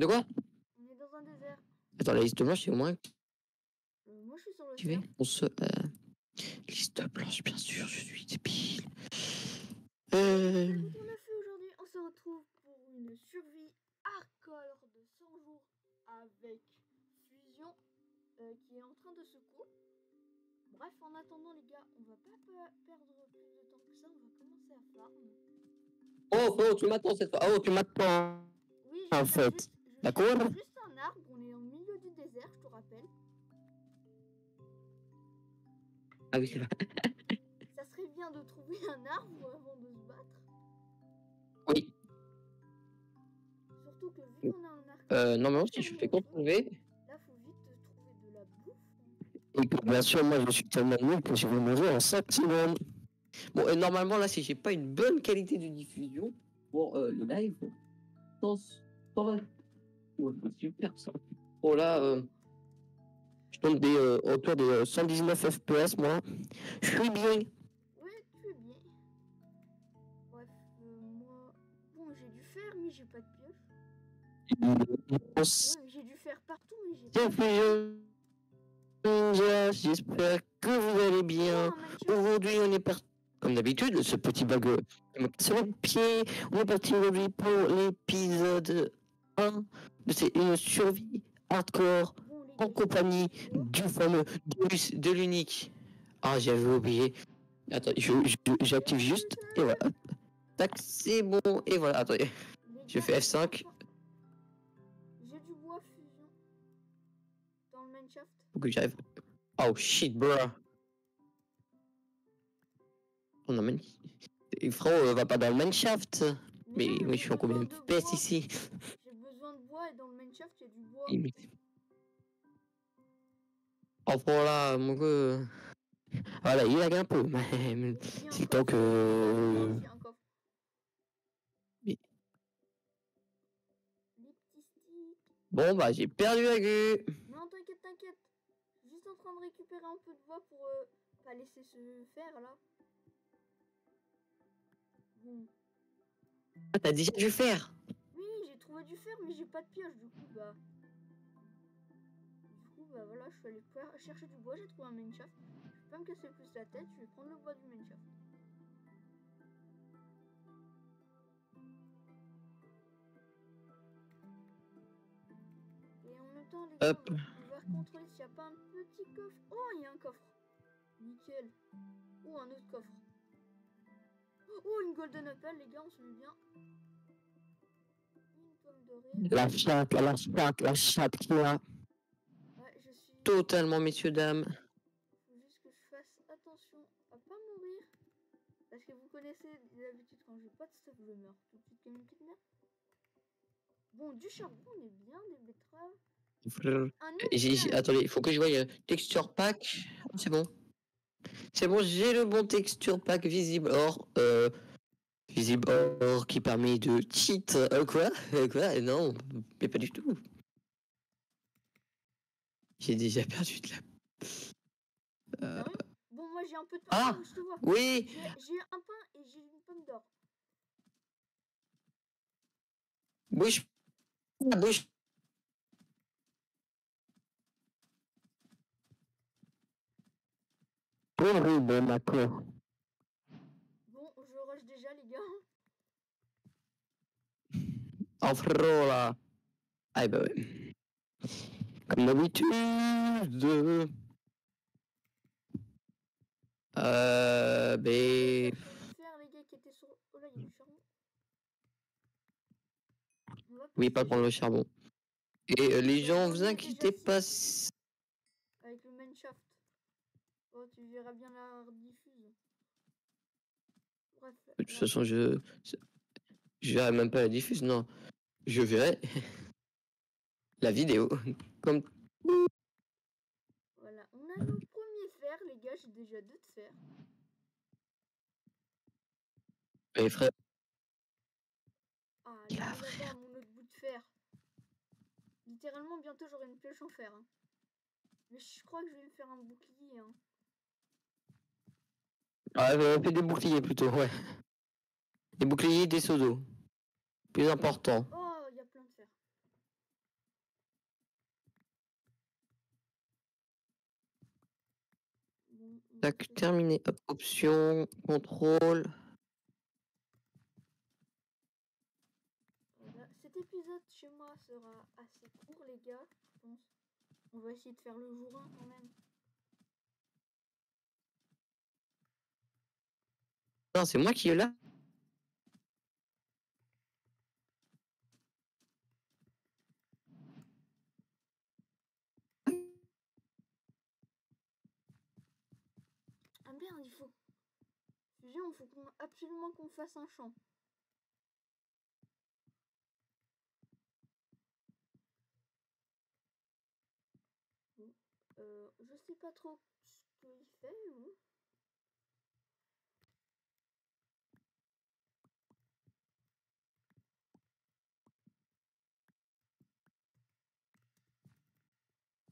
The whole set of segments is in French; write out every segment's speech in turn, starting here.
De quoi? On est dans un désert. Attends, la liste blanche, c'est au moins Euh, moi, je suis sur le activé. serre. On se. euh, Liste blanche, bien sûr, je suis débile. Euh... On a fait aujourd'hui. On se retrouve pour une survie hardcore de 100 jours avec Fusion euh, qui est en train de se couper. Bref, en attendant, les gars, on va pas pe- perdre plus de temps que ça. On va commencer à farm. Oh, oh, tu m'attends cette fois. Oh, tu m'attends. Oui, En fait, juste- d'accord. Juste un arbre. On est au milieu du désert, je te rappelle. Ah oui, c'est vrai. Ça serait bien de trouver un arbre avant de se battre. Oui. Surtout que vu qu'on a un arc. Euh, normalement, si je fais contrôler. Là, faut vite trouver de la bouffe. Et que bien sûr, moi, je suis tellement nul que je vais mourir en 5 secondes. Bon, et normalement, là, si j'ai pas une bonne qualité de diffusion pour euh, le live, sans, sans... C'est super ça. Bon, là, euh, je tombe des, euh, autour des euh, 119 FPS, moi. Je suis bien. Ouais, tu es bien. Bref, euh, moi. Bon, j'ai du fer, mais j'ai pas de pioche. Ouais, j'ai du fer partout, mais j'ai pas de J'espère que vous allez bien. Oh. Aujourd'hui, on est parti, comme d'habitude, ce petit bug euh, casse le pied. On est parti aujourd'hui pour l'épisode 1 de c'est une survie hardcore en compagnie du fameux, de, de l'unique. Ah, j'avais oublié. Attends, j'active juste et voilà. Tac, c'est bon. Et voilà, attendez. je fais F5. J'ai du bois fusion. Dans le mineshaft. Faut que j'arrive. Oh shit, bro. On a Et frérot, va pas dans le mineshaft. Mais oui, je suis en combien de bois. ici J'ai besoin de bois et dans le mineshaft, il y a du bois. Oh voilà, mon gars. Voilà, il lag un peu, mais c'est coffre. que. Bon, bah, j'ai perdu la vue. Non, t'inquiète, t'inquiète. Juste en train de récupérer un peu de bois pour euh, pas laisser se faire là. Bon. Ah, t'as déjà dû faire. J'ai trouvé du fer, mais j'ai pas de pioche. Du coup, bah. Du coup, bah voilà, je suis allé chercher du bois. J'ai trouvé un mineshaft. Je vais pas me casser plus la tête. Je vais prendre le bois du mineshaft. Et en même temps, les gars, Hop. on va pouvoir contrôler s'il n'y a pas un petit coffre. Oh, il y a un coffre. Nickel. Ou un autre coffre. Oh, une golden apple, les gars, on se met bien. La chatte, la chatte, la chatte qui a Ouais, je suis. totalement, messieurs, dames. Faut juste que je fasse attention à pas mourir. Parce que vous connaissez d'habitude quand j'ai pas de stuff, je meurs tout de suite comme une petite merde. Bon, du charbon, on est bien, des betteraves. J'ai- gars. Attendez, il faut que je voie euh, texture pack. Ah, C'est bon. C'est bon, j'ai le bon texture pack visible or. Euh, visible or qui permet de cheat. Euh, quoi? Euh, Quoi? Non, mais pas du tout. J'ai déjà perdu de la. Euh, Sérieux Bon, moi j'ai un peu de pain. Ah je te vois. oui J'ai un pain et j'ai une pomme d'or. Bouge Ah, Bouge Horrible, d'accord. Bon, je rush déjà, les gars. Là. Ah bah ouais. Comme d'habitude. Euh. Ben. Oh va Oui, pas prendre le charbon. Et euh, les gens, vous inquiétez pas. Avec le mineshaft. Oh, tu verras bien la diffuse. Bref. De toute façon, je. Je verrai même pas la diffuse, non. Je verrai la vidéo. Comme. Voilà, on a nos premiers fers, les gars. J'ai déjà deux de fer. Les frères. Ah, Il là, là-bas, mon autre bout de fer. Littéralement, bientôt j'aurai une pioche en fer. hein. Mais je crois que je vais me faire un bouclier. Hein. Ah, fait des boucliers plutôt, ouais. Des boucliers, des seaux d'eau. Plus important. Oh, il y a plein de fer. on Tac, terminé. Hop, option, contrôle. Voilà. Cet épisode chez moi sera assez court, les gars, je pense. On va essayer de faire le jour 1 quand même. Non, c'est moi qui est là. Ah merde, il faut. Il faut qu'on- absolument qu'on fasse un champ. Euh, je sais pas trop ce qu'il fait.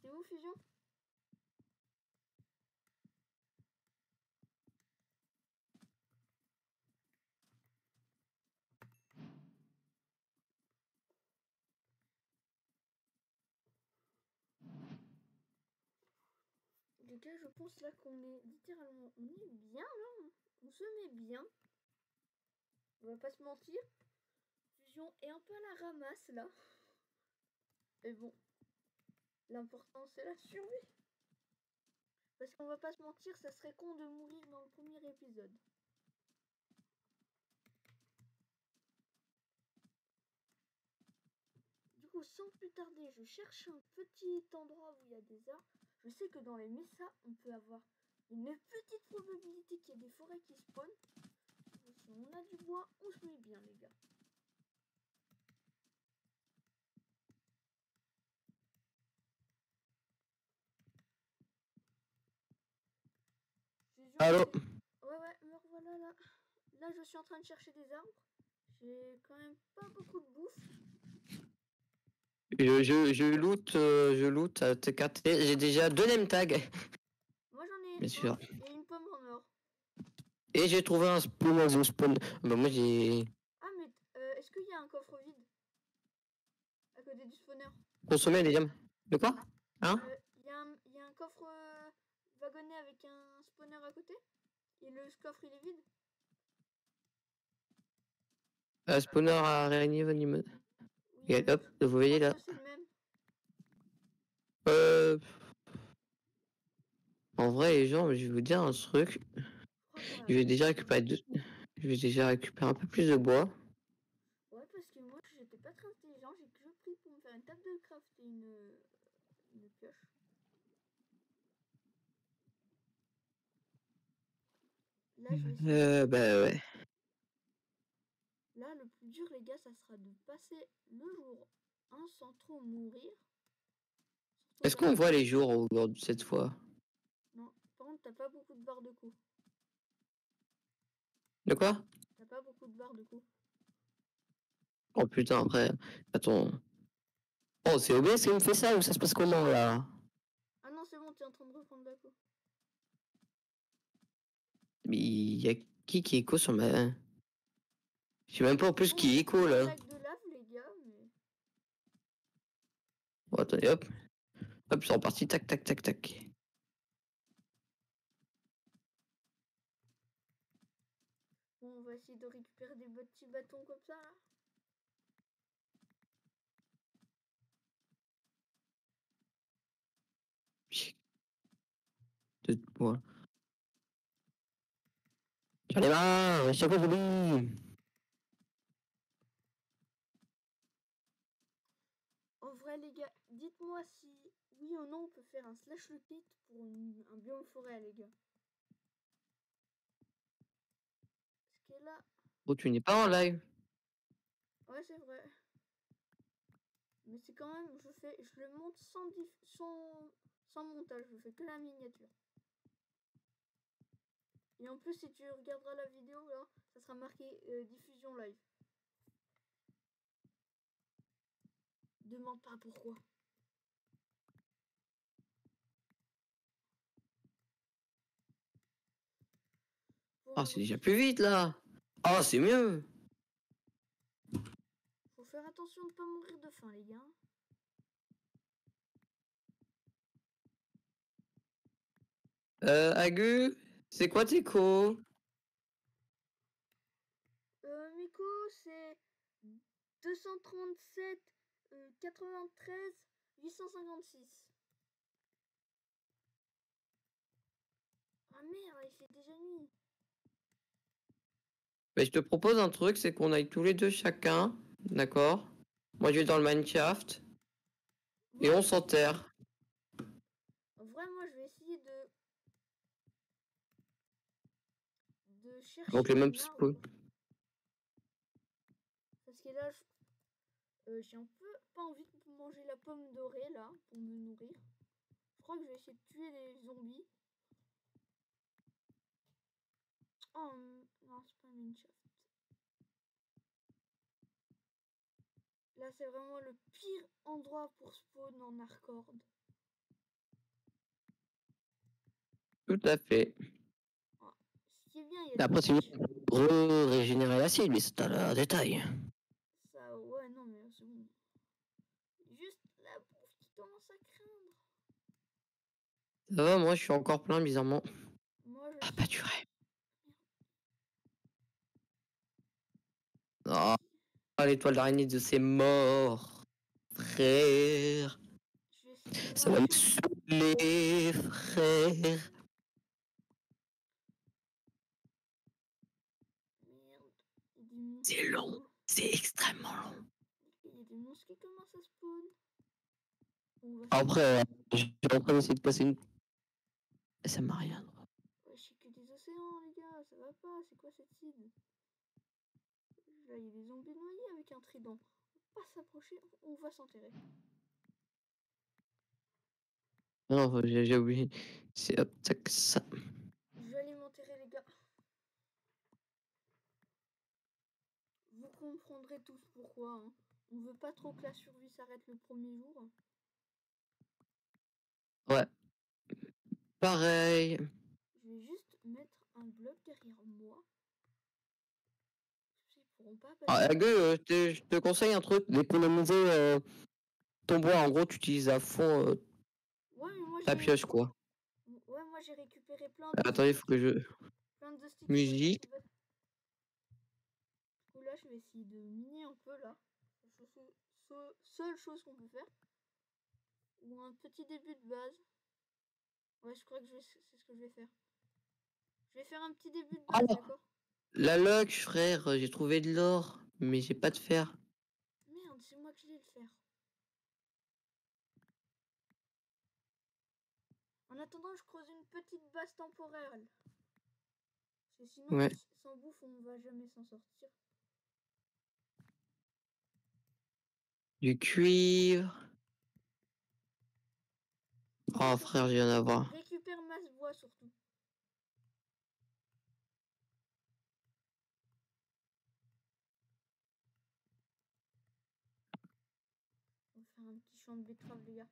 C'est où, Fusion? Je pense là qu'on est littéralement, on est bien là, on- on se met bien. On va pas se mentir. Fusion est un peu à la ramasse là. Mais bon, l'important c'est la survie. Parce qu'on va pas se mentir, ça serait con de mourir dans le premier épisode. Du coup, sans plus tarder, je cherche un petit endroit où il y a des arbres. Je sais que dans les messas, on peut avoir une petite probabilité qu'il y ait des forêts qui spawnent. Si on a du bois, on se met bien, les gars. Allô Ouais, ouais, me revoilà là. Là, je suis en train de chercher des arbres. J'ai quand même pas beaucoup de bouffe. Je, je, je loot, euh, je loot à TKT. J'ai déjà deux name tags. Moi, j'en ai Bien un sûr. et une pomme en or. Et j'ai trouvé un spawn oiseau spawn. Bah, moi, j'ai Ah, mais euh, est-ce qu'il y a un coffre vide? À côté du spawner consommé les diamants. De quoi? Hein? Euh, Il y, a un- il y a un coffre euh, wagonné avec un spawner à côté? Et le coffre, il est vide? Un spawner à araignée venimeux. Et euh, hop, vous voyez là. Euh... En vrai, les gens, je vais vous dire un truc. Je vais déjà récupérer deux... Je vais déjà récupérer un peu plus de bois. Ouais, parce que moi, j'étais pas très intelligent. J'ai que pris pour me faire une table de craft et une, une pioche. Là, je vais Euh, bah ouais. Dur, les gars, ça sera de passer le jour 1 sans trop mourir. Est-ce qu'on voit les jours aujourd'hui cette fois? Non, par contre, t'as pas beaucoup de barres de coups. De quoi? T'as pas beaucoup de barres de coups. Oh putain, après, attends. Oh, c'est OBS qui me fait ça ou ça se passe comment là? Ah non, c'est bon, t'es en train de reprendre la coupe. Mais il y a qui qui écho sur ma. Je sais même pas en plus qui écho là. Lac de lave, les gars, mais. Bon, attendez, hop. Hop, c'est reparti, tac, tac, tac, tac. Bon, on va essayer de récupérer des petits bâtons comme ça, là. De bois. J'en ai marre, chaque fois j'oublie. En vrai, les gars, dites-moi si oui ou non on peut faire un slash le pit pour une- un biome forêt, les gars. Parce que là, Oh, tu n'es pas en live. ouais, c'est vrai. Mais c'est quand même, je fais, je le monte sans, sans, sans montage, je fais que la miniature. Et en plus, si tu regarderas la vidéo, là, ça sera marqué euh, diffusion live. Demande pas pourquoi. Ah, c'est déjà plus vite là. Ah, c'est mieux. Faut faire attention de pas mourir de faim, les gars. Euh, Agu, c'est quoi tes co Euh, Miko, c'est 237 euh, 93 856. Ah merde, il fait déjà nuit. Bah, je te propose un truc, c'est qu'on aille tous les deux chacun, d'accord? Moi je vais dans le Minecraft et on s'enterre. En vrai, moi, je vais essayer de. de chercher. Donc les mêmes spawns. Parce que là, je- euh, j'ai un peu pas envie de manger la pomme dorée là pour me nourrir. Je crois que je vais essayer de tuer les zombies. Oh non, c'est pas. Là, c'est vraiment le pire endroit pour spawn en hardcore. Tout à fait. Ce qui est bien, il y a Après, c'est niches. re-régénérer l'acide, mais c'est un détail. Ça, ouais, non, mais c'est bon. Juste la bouffe qui commence à craindre. Ça va, moi je suis encore plein, bizarrement. Moi, je Ah, pas du vrai. Oh, l'étoile d'araignée de ses morts. Frère. Ça va me saouler, frère. C'est long. C'est extrêmement long. Il y a des monstres qui commencent à spawn. Après, euh, je suis en train d'essayer de passer une. Ça m'a rien. Ouais, c'est que des océans, les gars, ça va pas, c'est quoi cette île? Là, il y a des zombies noyés avec un trident. On va pas s'approcher, on va s'enterrer. Non, j'ai j'ai oublié. C'est hop, tac, ça. Je vais aller m'enterrer, les gars. Vous comprendrez tous pourquoi. Hein. On veut pas trop que la survie s'arrête le premier jour. Ouais. Pareil. Je vais juste mettre un bloc derrière moi. Ils pourront pas passer. Ah, euh, je te- je te conseille un truc d'économiser euh, ton bois. En gros, tu utilises à fond euh, Ouais, mais moi ta pioche, quoi. Ouais, moi j'ai récupéré plein de Attendez, faut que je. plein de sticks. Musique. Là, je vais essayer de miner un peu là. Seule chose qu'on peut faire. Ou un petit début de base. Ouais, je crois que vais- c'est ce que je vais faire. Je vais faire un petit début de base, Alors. d'accord? La loc, frère, euh, j'ai trouvé de l'or, mais j'ai pas de fer. Merde, c'est moi qui vais le faire. En attendant, je creuse une petite base temporaire. Parce que sinon, Ouais. sans bouffe, on va jamais s'en sortir. Du cuivre. Oh, frère, rien à voir. Récupère masse bois surtout. On va faire un petit champ de betterave, les gars.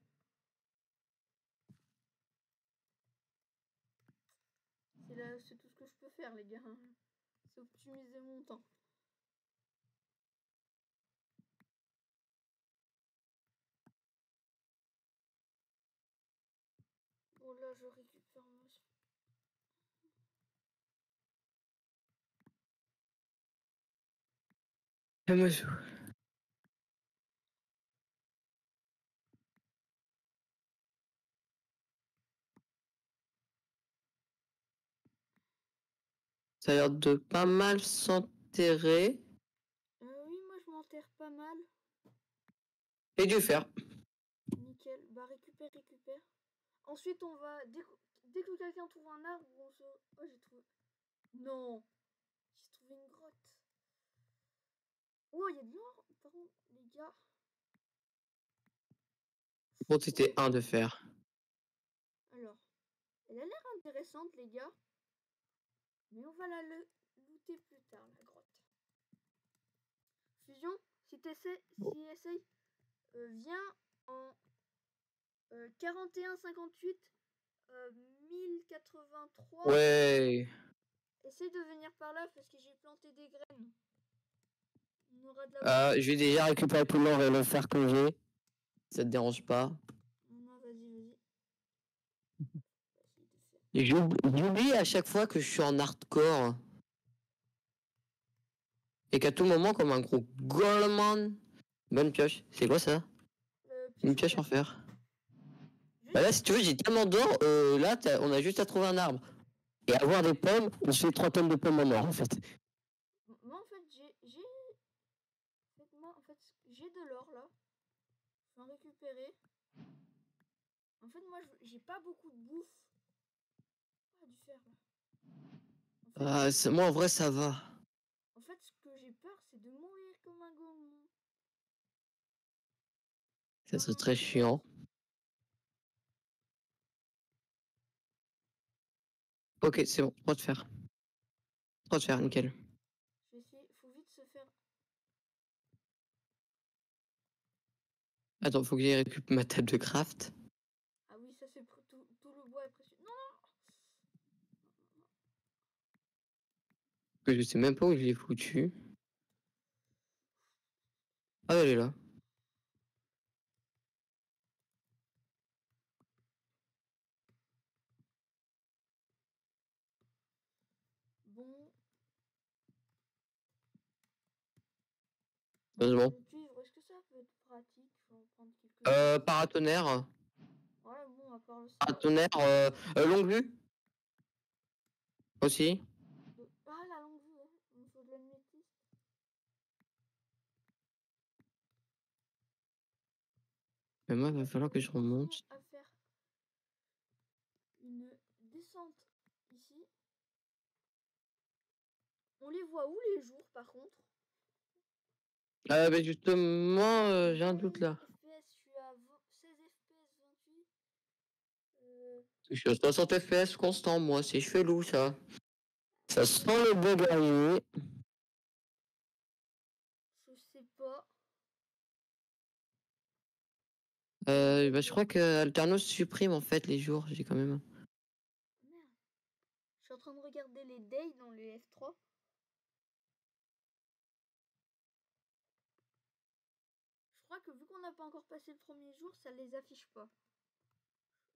C'est tout ce que je peux faire, les gars. C'est optimiser mon temps. Bon, là, je récupère ma Ça a l'air de pas mal s'enterrer. Euh, oui, moi je m'enterre pas mal. Et du fer. Nickel. Bah récupère, récupère. Ensuite on va... Dès que, dès que quelqu'un trouve un arbre, on se... Oh j'ai trouvé... Non J'ai trouvé une grotte. Oh, il y a de l'or Par contre, les gars... Bon, c'était un de fer. Alors, elle a l'air intéressante, les gars. Mais on va la le- looter plus tard, la grotte. Fusion, si t'essaies, si essaye, euh, viens en euh, 41 58 euh, 1083. Ouais. Essaye de venir par là parce que j'ai planté des graines. On aura de la Euh, je vais déjà récupérer tout l'or et le fer que j'ai. Ça te dérange pas Non, vas-y, vas-y. Faire. J'oublie à chaque fois que je suis en hardcore. Et qu'à tout moment, comme un gros Goldman. Bonne pioche. C'est quoi ça Euh, Une pioche en fer. Bah là, si tu veux, j'ai tellement d'or. euh, là, on a juste à trouver un arbre. Et avoir des pommes, on se fait 3 tonnes de pommes en or, en fait. M- Moi, en fait, j'ai. J'ai. en fait, Moi, en fait, j'ai de l'or là. Je vais en récupérer. En fait, moi, j'ai pas beaucoup de bouffe. Ah, du fer là? En fait, Ah, moi, en vrai, ça va. en fait, ce que j'ai peur, c'est de mourir comme un golemon. Ça serait très chiant. Ok, c'est bon. Droit de fer. Droit de fer, nickel. Je vais essayer. Faut vite se faire. Attends, faut que j'aille récupérer ma table de craft. Ah oui, ça c'est tout, tout le bois est précieux. Non, je sais même pas où je l'ai foutu. Ah, elle est là. Bon. Heureusement. Le cuivre, est-ce que ça peut être pratique Je vais en prendre quelques. Euh, paratonnerre. Ouais, bon, à part le. Paratonnerre, euh, euh, longue vue. Aussi. Ah, la longue vue, ouais. Il me faut de l'améthyste. Mais moi, il va falloir que je remonte. à faire une descente ici? On les voit où les jours par contre? Euh, mais justement, euh, j'ai un doute là. FPS, je suis à 20 16 FPS, 28. Euh, Je suis à 60 FPS constant, moi, c'est chelou ça. Ça sent le beau guerrier. je sais pas. Euh, bah, je crois que Alternos supprime en fait les jours, j'ai quand même. Merde. Je suis en train de regarder les days dans les F3. Je crois que vu qu'on n'a pas encore passé le premier jour, ça les affiche pas.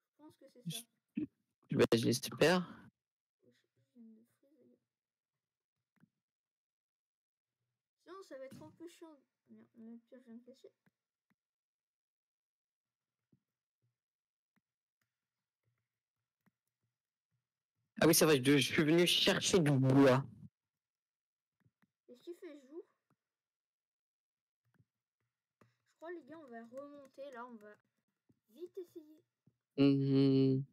Je pense que c'est ça. Bah, je l'espère. Sinon, ça va être un peu chiant. Merde, je viens de casser. Ah oui, ça va, je, suis venu chercher du bois. Est-ce qu'il fait jour? Je crois, les gars, on va remonter. Là, on va vite essayer. Mhm.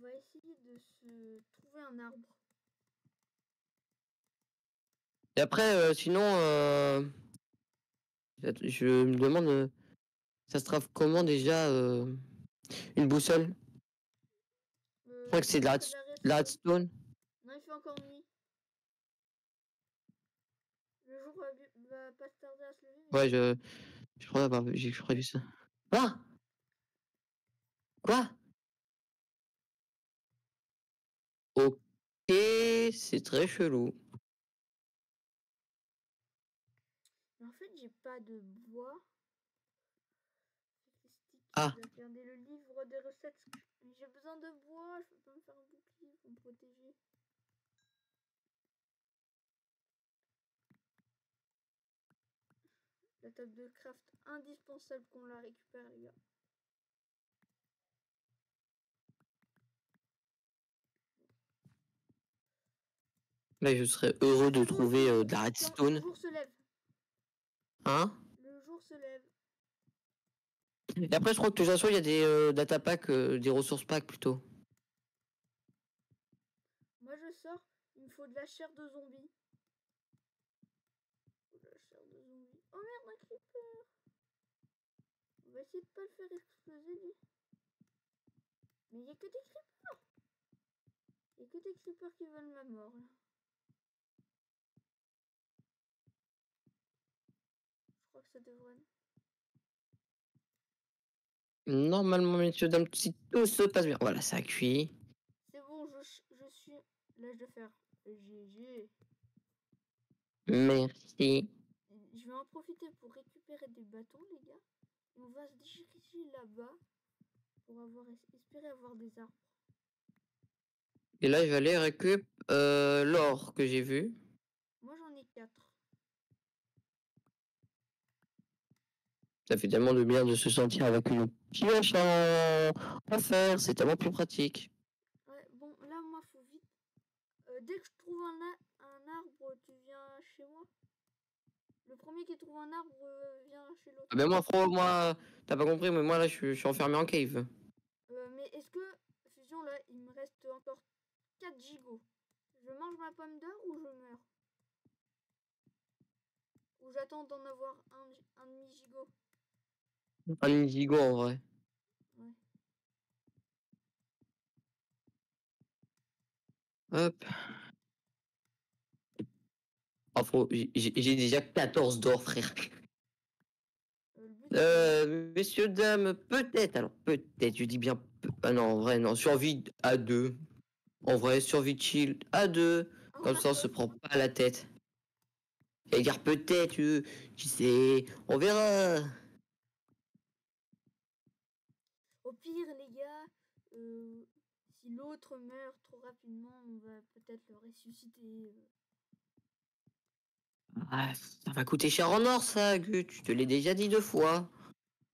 On va essayer de se trouver un arbre. Et après, euh, sinon, euh, je me demande, euh, ça se trave comment déjà euh, une boussole? Euh, crois que c'est de la La redstone. Non, il fait encore nuit. Le jour va, pas tarder à se lever. Ouais, je, je crois avoir vu, j'ai- je crois vu ça. Quoi Quoi? C'est très chelou. En fait, j'ai pas de bois. Ah. regarder le livre des recettes. J'ai besoin de bois, je peux pas me faire un bouclier pour me protéger. La table de craft, indispensable qu'on la récupère, les gars. Là, je serais heureux de trouver euh, de la redstone. Le jour se lève. Hein? Le jour se lève. Et après, je crois que de toute façon, il y a des euh, data packs, euh, des ressources packs plutôt. Moi je sors, il me faut de la chair de zombie. Il faut de la chair de zombie. Oh merde, un creeper On va essayer de pas le faire exploser lui. Mais il y a que des creepers Il y a que des creepers qui veulent ma mort là. Je crois que ça devrait... Normalement, messieurs, dames, si tout se passe bien. Voilà, ça a cuit. C'est bon, je, je suis l'âge de fer. GG. Merci. Je vais en profiter pour récupérer des bâtons, les gars. Et on va se diriger là-bas pour avoir espérer avoir des arbres. Et là, je vais aller récup euh, l'or que j'ai vu. Moi j'en ai 4. Ça fait tellement de bien de se sentir avec une pioche en, en fer, c'est tellement plus pratique. Ouais, bon, là, moi, faut vite. Euh, dès que je trouve un, arbre, tu viens chez moi. Le premier qui trouve un arbre euh, vient chez l'autre. Ah ben moi, Fro, moi, t'as pas compris, mais moi là, je suis, je suis enfermé en cave. Euh, mais est-ce que, Fusion, là, il me reste encore 4 gigots? Je mange ma pomme d'or ou je meurs? Ou j'attends d'en avoir un, un demi-gigot? Un indigo en vrai. Ouais. Hop. Fro, j'ai déjà 14 d'or, frère. Euh, Euh, messieurs, dames, peut-être, alors peut-être, je dis bien, peu- ah non, en vrai, non, survie à deux. En vrai, survie chill à deux. Ah, Comme ça, on se prend pas la tête. Et dire peut-être, euh, tu sais, on verra. Au pire, les gars, euh, si l'autre meurt trop rapidement, on va peut-être le ressusciter. euh. Ah, ça va coûter cher en or, ça, Gut. Je te l'ai déjà dit deux fois.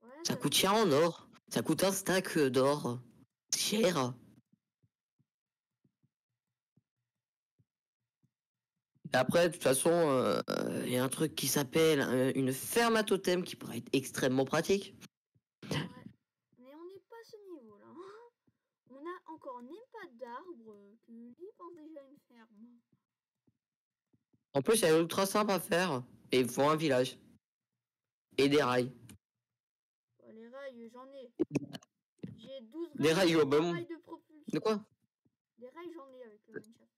Ouais, Ça coûte cher en or. Ça coûte un stack euh, d'or. Cher. Et après, de toute façon, euh, il y a un truc qui s'appelle une ferme à totem qui pourrait être extrêmement pratique. Ouais. Mais on n'est pas à ce niveau-là. hein. On a encore même pas d'arbre euh, que lui pense déjà une ferme. En plus, c'est ultra simple à faire. Et il faut un village. Et des rails. Bon, les rails, j'en ai. J'ai 12 Des rails, oh, trois bah, mon- rails de propulsion. De quoi? Des rails, j'en ai avec le mineshaft.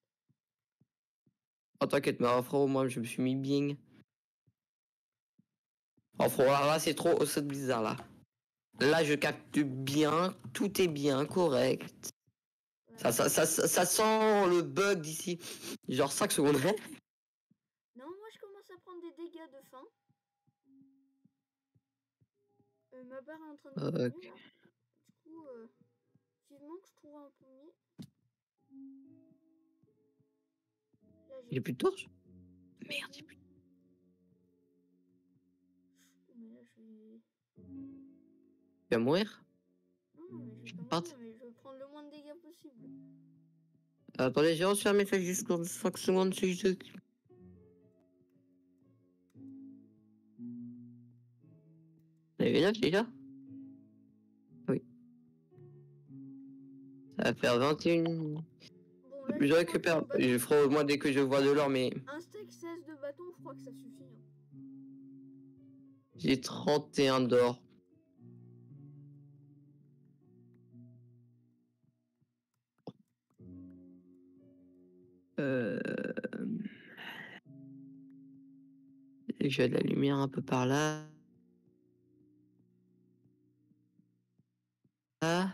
Oh, t'inquiète, mais frérot, moi, je me suis mis bien. Oh, frérot, alors là, c'est trop c'est bizarre, là. Là, je capte bien, tout est bien, correct. Ça, ça, ça, ça, sent le bug d'ici. Genre 5 secondes. Non, moi je commence à prendre des dégâts de faim. Euh, ma barre est en train de Ok. diminuer, là. Du coup, euh, vivement que je trouve un. Là, J'ai plus de torche? Merde, j'ai plus de Mais là, je vais... Tu vas mourir? Non, mais je vais pas mourir, mais je vais prendre le moins de dégâts possible. Attendez, j'ai reçu un message jusqu'en 5 secondes, c'est juste. Vous avez 9 déjà? Oui. Ça va faire 21. Bon, là, Je récupère. 30 bâtons. Je ferai au moins dès que je vois de l'or, mais Un steak 16 de bâton, je crois que ça suffit. hein. j'ai 31 d'or. Euh... J'ai de la lumière un peu par là. Ah.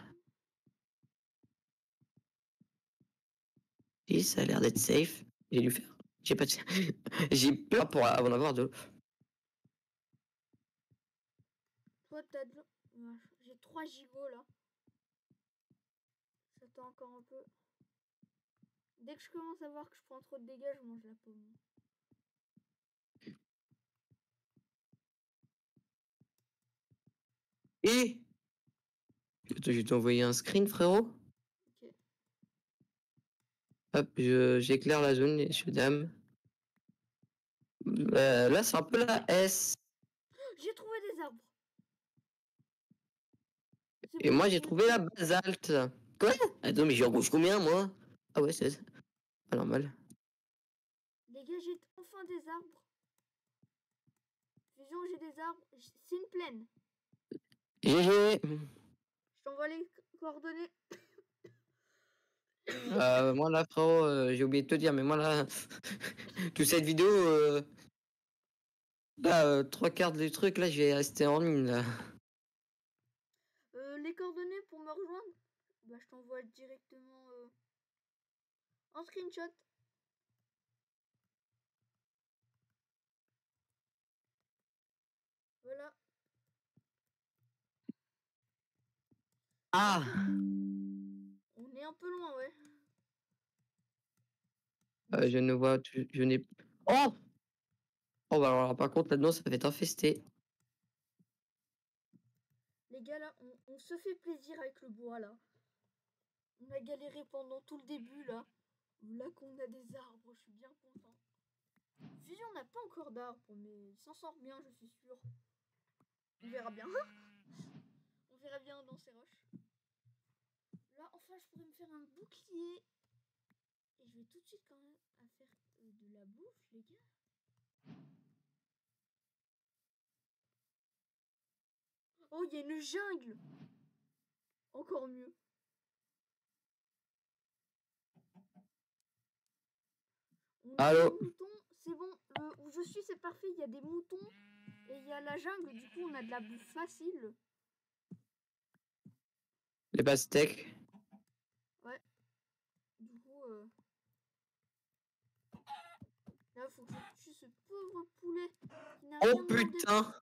Et ça a l'air d'être safe. J'ai dû faire. J'ai pas de... J'ai peur pour avant d'avoir de. Toi, t'as de J'ai 3 gigots là. J'attends encore un peu. Dès que je commence à voir que je prends trop de dégâts, je mange la pomme. Et? Je vais t'envoyer un screen, frérot. Ok. Hop, j'éclaire la zone, messieurs, dames. Euh, là, c'est un peu la S. J'ai trouvé des arbres. Et moi, j'ai j'ai trouvé la basalte. Quoi? Attends, mais j'en gauche combien, moi? Ah ouais, 16. Pas normal. Les gars, j'ai enfin des arbres. Fusion, j'ai des arbres. C'est une plaine. GG Je t'envoie les co- coordonnées. Euh, moi là frérot, euh, j'ai oublié de te dire, mais moi là, toute cette vidéo, euh, là, euh, trois quarts du truc, là, je vais rester en ligne là. Euh, les coordonnées pour me rejoindre Bah, je t'envoie directement en screenshot. Voilà. Ah On est un peu loin, ouais. Euh, je ne vois, tu- je n'ai. Oh Oh bah alors par contre là-dedans ça va être infesté. Les gars, là, on, on se fait plaisir avec le bois, là. On a galéré pendant tout le début, là. Là qu'on a des arbres, je suis bien content. Fusion n'a pas encore d'arbres, mais il s'en sort bien, je suis sûr. On verra bien. on verra bien dans ces roches. Là, enfin, je pourrais me faire un bouclier. Et je vais tout de suite quand même à faire euh, de la bouffe, les gars. Oh, il y a une jungle Encore mieux. On a Allô c'est bon. Le, où je suis, c'est parfait. Il y a des moutons et il y a la jungle. Du coup, on a de la bouffe facile. Les pastèques. Du coup, euh... là, faut que je tue ce pauvre poulet. qui n'a Oh putain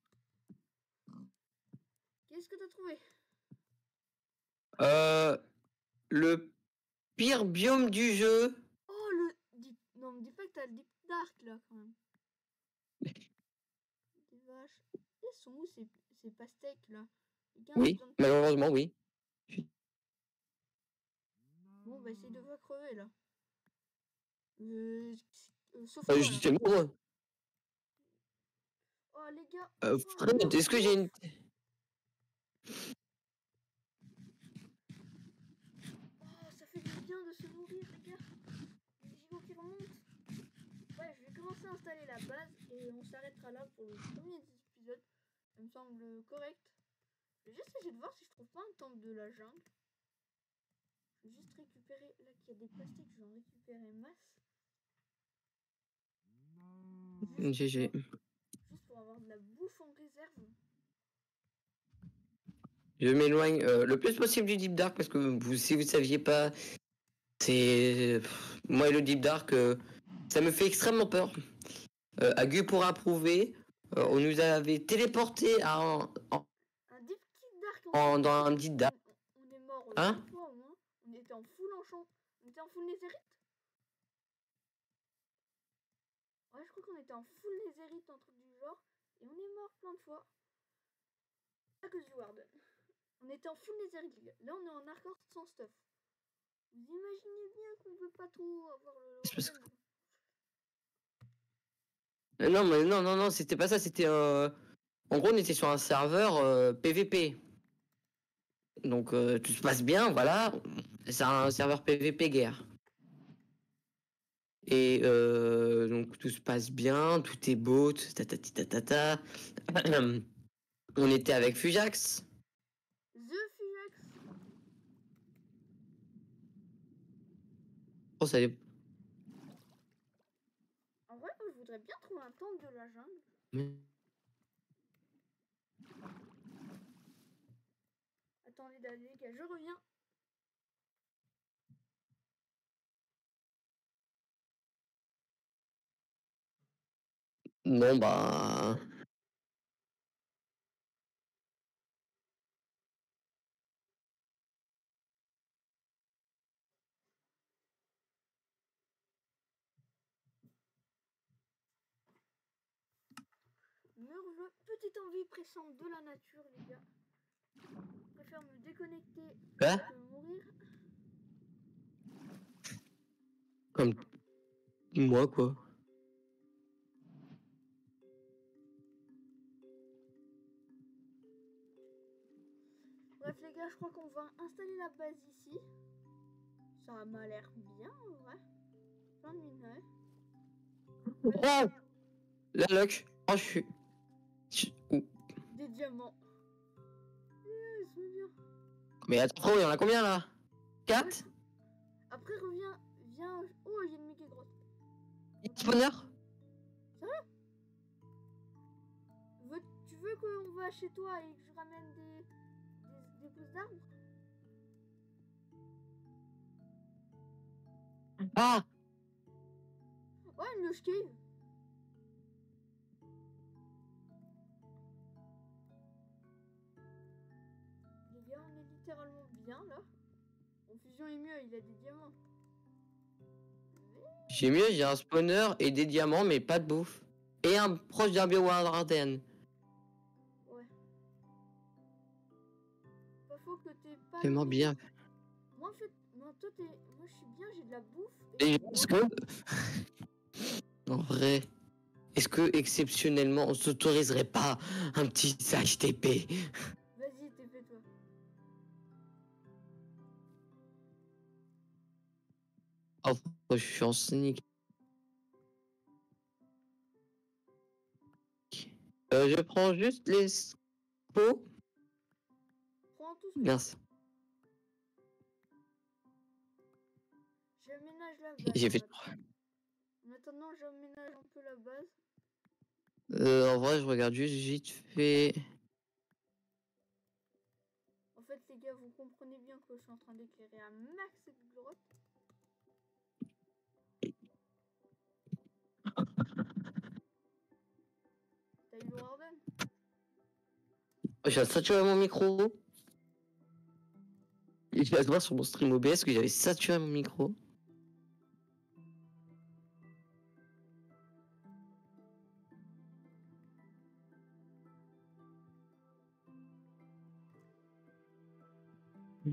Qu'est-ce que t'as trouvé? Euh. Le pire biome du jeu. Oh, le deep... Non, me dis pas que t'as le deep dark là quand même. Des vaches. Ils sont où ces, ces pastèques là? Oui, de- malheureusement oui. Bon, on va essayer de pas crever là. Euh, euh, sauf Euh, là. justement, moi. Oh les gars. Euh, oh, est-ce que j'ai une. Oh, ça fait du bien de se nourrir, les gars. Les gigots qui remontent. Ouais, je vais commencer à installer la base et on s'arrêtera là pour le premier épisode. Ça me semble correct. Je vais juste essayer de voir si je trouve pas un temple de la jungle. Je vais juste récupérer. Là, qu'il y a des pastèques, je vais en récupérer masse. Juste GG. pour- Juste pour avoir de la bouffe en réserve. Je m'éloigne euh, le plus possible du Deep Dark parce que vous, si vous saviez pas, c'est. Moi et le Deep Dark, euh, ça me fait extrêmement peur. Euh, Agu pourra approuver. euh, on nous avait téléporté à un- en- Un deep kit dark En- fait, dans un on- deep dark. On, on est mort euh, Hein. On était en full enchant. On était en full netherite. Ouais, je crois qu'on était en full netherite, un truc du genre. Et on est mort plein de fois. À cause du Warden. On était en full gars. Là, on est en hardcore sans stuff. Vous imaginez bien qu'on peut pas trop avoir le. C'est parce Warden. Euh, Non, mais non, non, non, c'était pas ça. C'était. euh, En gros, on était sur un serveur euh, PVP. Donc, euh, tout se passe bien, voilà. C'est un serveur PVP guerre. Et euh, donc, tout se passe bien, tout est beau, tout-. On était avec Fujax. The Fujax. Oh, ça En vrai, moi, je voudrais bien trouver un temple de la jungle. Mais- Attendez, les gars, je reviens. Non, bah. Petite envie pressante de la nature, les gars. Je préfère me déconnecter que mourir. Comme. Moi, quoi. Bref, les gars, je crois qu'on va installer la base ici. Ça m'a l'air bien, en vrai. Plein de minerais. Oh La luck. Oh, je suis. Des diamants. Ils sont bien. Mais attends, il y en a combien là? 4 Après, reviens, viens. Oh, il y a une méga grotte. Spawner Veux- tu veux qu'on va chez toi et que je ramène des, des, des pousses d'arbres? Ah Ouais, une loge cave. Les gars, on est littéralement bien là. En fusion est mieux, il a des diamants. Mais J'ai mieux, j'ai un spawner et des diamants, mais pas de bouffe. Et un proche d'un biowarden. Ouais. Pas faux que t'es pas. De- bien. Moi, en fait, moi, toi, t'es. Moi, je suis bien, j'ai de la bouffe. Et du est-ce que. En vrai. Est-ce que exceptionnellement on s'autoriserait pas un petit HTP Oh, je suis en sneak. Euh, je prends juste les pots. Prends tout ce Merci. J'aménage la base. J'ai fait. attendant, j'aménage un peu la base. Euh, en vrai, je regarde juste vite fait. En fait, les gars, vous comprenez bien que je suis en train d'éclairer un max cette grotte. T'as J'ai saturé mon micro. Il va se voir sur mon stream OBS que j'avais saturé mon micro.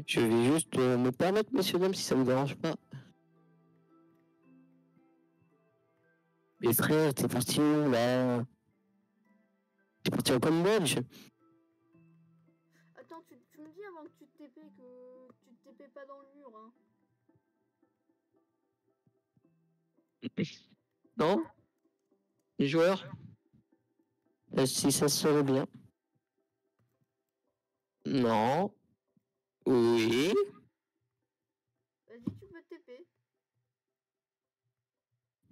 Je vais juste euh, me permettre, messieurs, dames, si ça vous dérange pas. Mais frère, t'es parti où là? T'es parti au Cambodge? Attends, tu, tu me dis avant que tu te TP que tu te TP pas dans le mur, hein. Non? Les joueurs? Euh, Si ça serait bien. Non. Oui. Vas-y, tu peux te TP.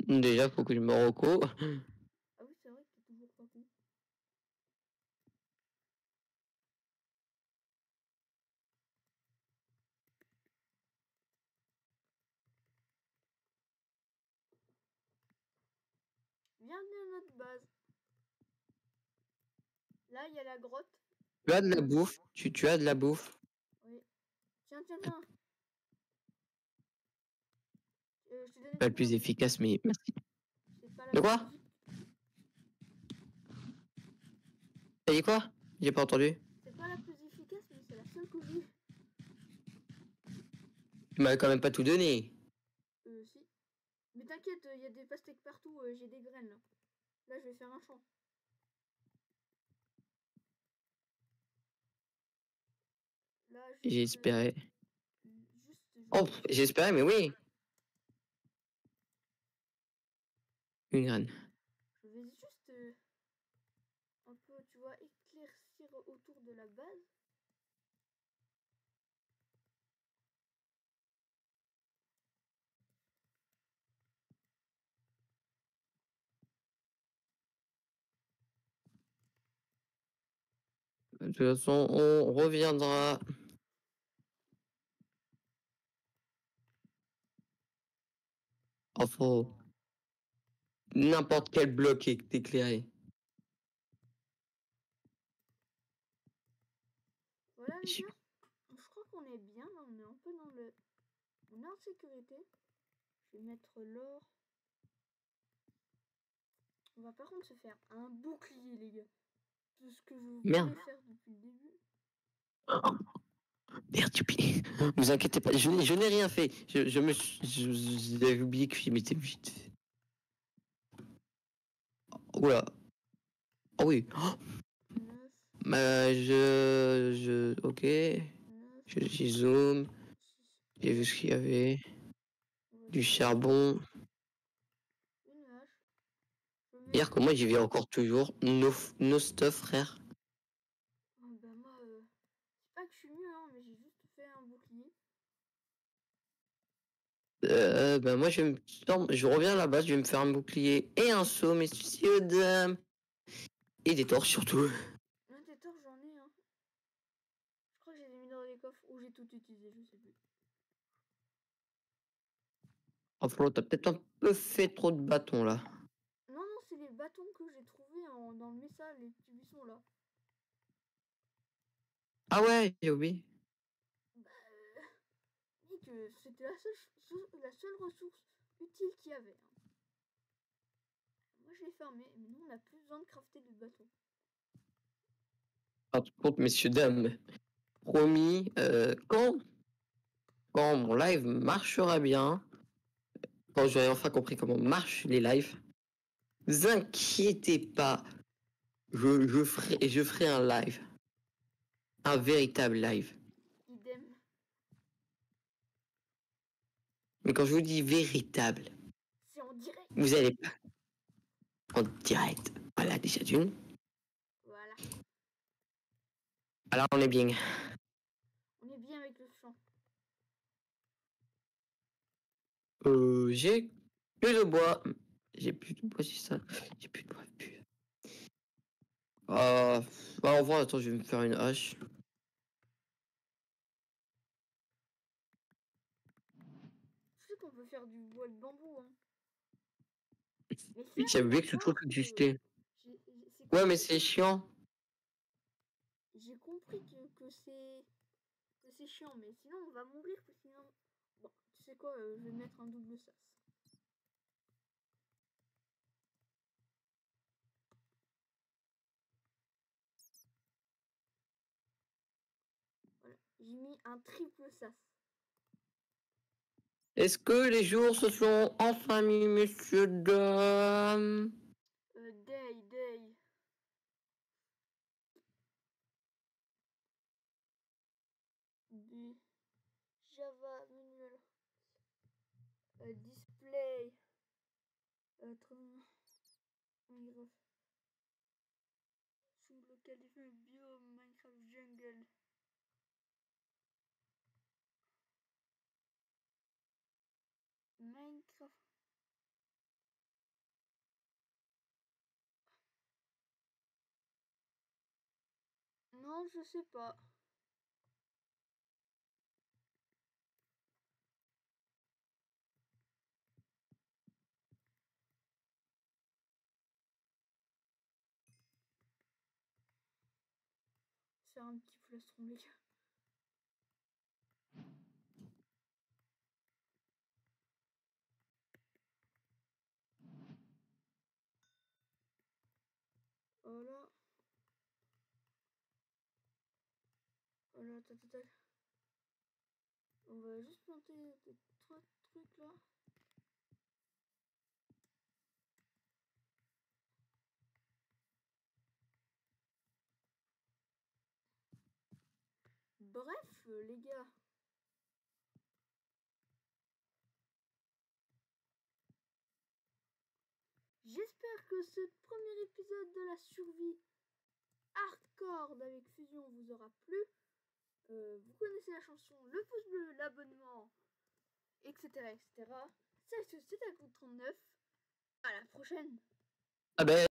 Déjà, faut que je me reco. Ah oui, c'est vrai que t'es toujours pas con. Bienvenue à notre base. Là, il y a la grotte. Tu as de la bouffe. Tu, tu as de la bouffe. Oui. Tiens, tiens, tiens. Euh, je t'ai donné Pas le plus efficace, mais merci. De quoi T'as dit quoi? J'ai pas entendu. C'est pas la plus efficace, mais c'est la seule que j'ai. Tu m'as quand même pas tout donné. Euh, si. Mais t'inquiète, il y a des pastèques partout, euh, j'ai des graines là. Là, je vais faire un champ. Juste, J'ai euh, espéré. Juste, Oh, j'espérais, mais oui. Une graine. Je vais juste euh, un peu, tu vois, éclaircir autour de la base. De toute façon, on reviendra. Oh, faut n'importe quel bloc est éclairé. Voilà les Je- gars, je crois qu'on est bien, là, on est un peu dans le... On est en sécurité. Je vais mettre l'or. On va par contre se faire un bouclier les gars. Tout ce que je voulais Merde. faire depuis le début. Merde, tu pi- Vous inquiétez pas, je, n'ai- je n'ai rien fait. Je, je me suis. J'avais oublié que je m'étais vite fait. Oula. Oh oui. Oh, 9, bah, je. Je. Ok. 9, Je, j'ai zoom. 6. J'ai vu ce qu'il y avait. Du charbon. Que moi, j'y vais encore toujours. No, no stuff, frère. Oh, bah moi, euh, c'est pas que je suis mieux, hein, mais j'ai juste fait un bouclier. Euh, ben moi, je, me... je reviens à la base, je vais me faire un bouclier et un saut, messieurs, dames. Et des torches surtout. Un des torches, j'en ai, hein. Je crois que j'ai mis dans les coffres où j'ai tout utilisé, je sais plus. Oh, Flo, t'as peut-être un peu fait trop de bâtons là. Non, non, c'est les bâtons que j'ai trouvés en- dans le message, les petits buissons là. Ah ouais, j'ai oublié. Bah, euh, c'était la seule, la seule ressource utile qu'il y avait. hein. Moi, je l'ai fermé, mais nous, on n'a plus besoin de crafter de bateaux. Par contre, messieurs, dames, promis, euh, quand, quand mon live marchera bien, quand j'aurai enfin compris comment marchent les lives, vous inquiétez pas, je, je, ferai, je ferai un live. Un véritable live. Mais quand je vous dis véritable, C'est en direct. vous allez pas en direct. Voilà, déjà d'une. Voilà. Alors, on est bien. On est bien avec le chant. Euh, j'ai plus de bois. J'ai plus de bois, c'est ça. J'ai plus de bois. Plus. Euh, bah, en vrai, attends, je vais me faire une hache. Qu'on peut faire du bois de bambou. Hein. Mais que ce truc existait. Ouais, mais c'est chiant. J'ai compris que, que c'est que c'est chiant, mais sinon on va mourir. Parce que sinon... Bon, tu sais quoi, euh, je vais mettre un double sas. Voilà, j'ai mis un triple sas. Est-ce que les jours se sont enfin mis, monsieur dames Euh, day, day. B. Java manuel. Euh, display. Euh, tr- Minecraft. Sous-localisation biome Minecraft jungle. Minecraft. Non, je sais pas. C'est un petit plastron, les gars. Voilà. Voilà, tac. On va juste planter des trois trucs là. Bref, euh, les gars. J'espère que ce premier épisode de la survie hardcore avec Fusion vous aura plu. Euh, vous connaissez la chanson, le pouce bleu, l'abonnement, etc. etc. C'était à coup 39. À la prochaine. Ah ben,